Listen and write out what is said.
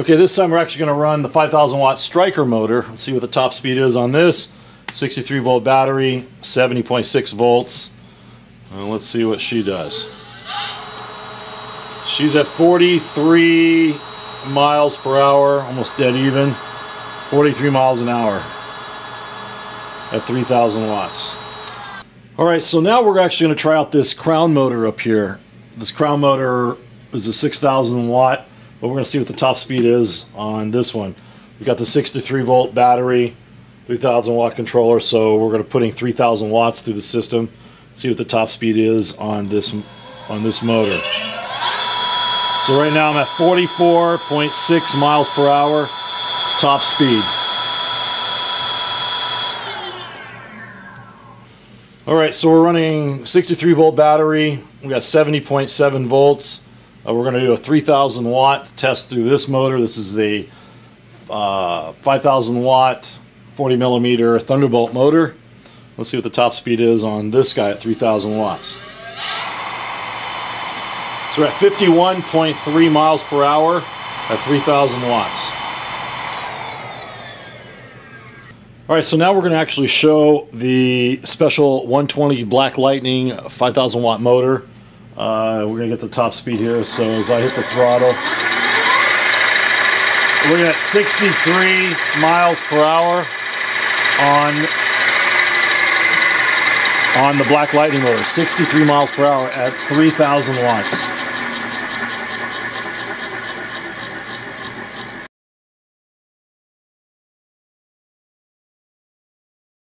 Okay, this time we're actually going to run the 5000 watt striker motor. Let's see what the top speed is on this. 63 volt battery, 70.6 volts. And let's see what she does. She's at 43 miles per hour, almost dead even. 43 miles an hour at 3000 watts. All right, so now we're actually going to try out this crown motor up here. This crown motor is a 6000 watt, but we're going to see what the top speed is on this one. We've got the 63 volt battery, 3000 watt controller, so we're going to putting 3000 watts through the system. See what the top speed is on this on this motor. So right now I'm at 44.6 miles per hour top speed. All right, so we're running 63 volt battery. We got 70.7 volts. Uh, we're going to do a 3000 watt test through this motor. This is the uh, 5000 watt 40 millimeter Thunderbolt motor. Let's see what the top speed is on this guy at 3000 watts. So we're at 51.3 miles per hour at 3000 watts. All right, so now we're going to actually show the special 120 Black Lightning 5000 watt motor. Uh, we're going to get the top speed here. So as I hit the throttle, we're at 63 miles per hour on on the Black Lightning motor. 63 miles per hour at 3,000 watts.